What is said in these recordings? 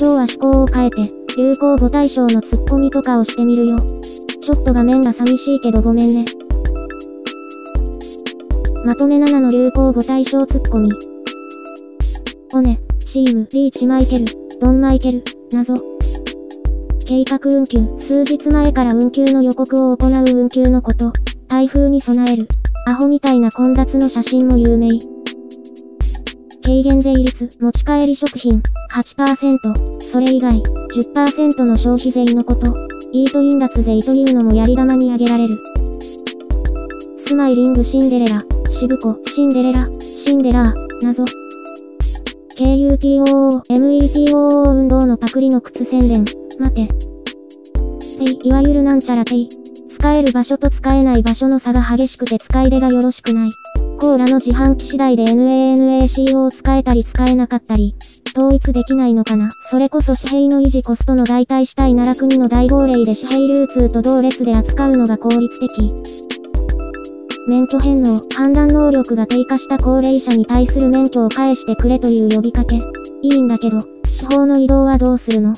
今日は趣向を変えて、流行語大賞のツッコミとかをしてみるよ。ちょっと画面が寂しいけどごめんね。まとめ7の流行語大賞ツッコミ。おね、チーム、リーチマイケル、ドンマイケル、謎。計画運休、数日前から運休の予告を行う運休のこと。台風に備える。アホみたいな混雑の写真も有名。軽減税率、持ち帰り食品、8%、それ以外、10%の消費税のこと。イートイン脱税というのもやり玉に挙げられる。スマイリングシンデレラ、渋子、シンデレラ、シンデラー、謎。KUTOO、METOO 運動のパクリの靴宣伝。待て。ペイ、いわゆるなんちゃらペイ。使える場所と使えない場所の差が激しくて使い出がよろしくない。コーラの自販機次第で NANACO を使えたり使えなかったり、統一できないのかな？それこそ紙幣の維持コストの代替したいなら国の大号令で紙幣流通と同列で扱うのが効率的。免許返納、判断能力が低下した高齢者に対する免許を返してくれという呼びかけ。いいんだけど、地方の移動はどうするの？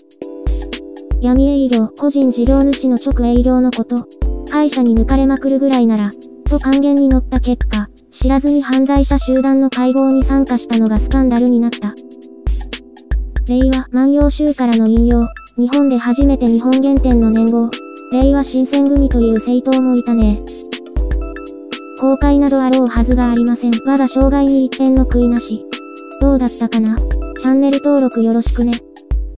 闇営業、個人事業主の直営業のこと。会社に抜かれまくるぐらいなら、と還元に乗った結果、知らずに犯罪者集団の会合に参加したのがスキャンダルになった。令和、万葉集からの引用。日本で初めて日本原点の年号。令和新選組という政党もいたね。公開などあろうはずがありません。我が障害に一片の悔いなし。どうだったかな？チャンネル登録よろしくね。